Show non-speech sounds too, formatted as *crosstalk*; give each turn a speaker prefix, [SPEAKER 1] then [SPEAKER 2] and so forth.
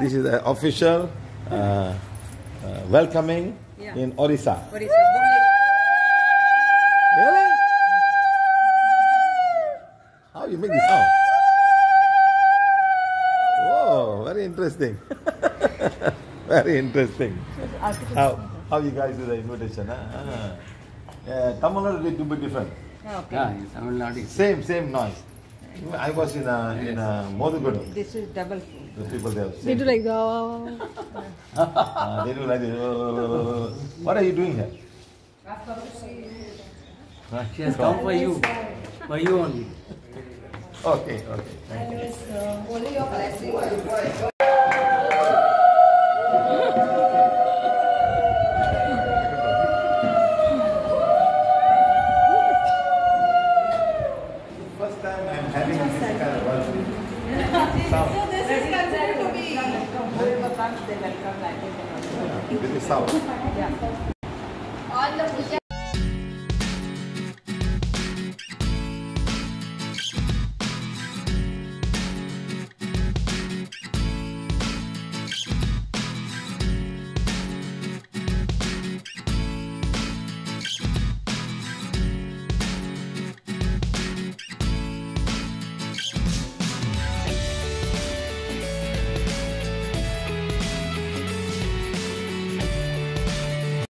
[SPEAKER 1] this is the official uh, uh, welcoming
[SPEAKER 2] Yeah.
[SPEAKER 1] in Orissa.
[SPEAKER 2] Orissa, Bhubaneswar.
[SPEAKER 1] Really? How you make this sound? Whoa, very interesting. *laughs* very interesting. How, how you guys do the invitation? Huh? Ah. Yeah, Tamil Nadu is a little bit different.
[SPEAKER 2] Okay.
[SPEAKER 3] Yeah, Tamil Nadu.
[SPEAKER 1] Same, same noise. I was in a, in a Modugudu.
[SPEAKER 2] This is double.
[SPEAKER 1] The people there.
[SPEAKER 4] They do like the.
[SPEAKER 1] Ah, they do like this. What are you doing here?
[SPEAKER 3] She has come for you. For you only.
[SPEAKER 1] Okay, okay. Thank you. First time I'm Sound.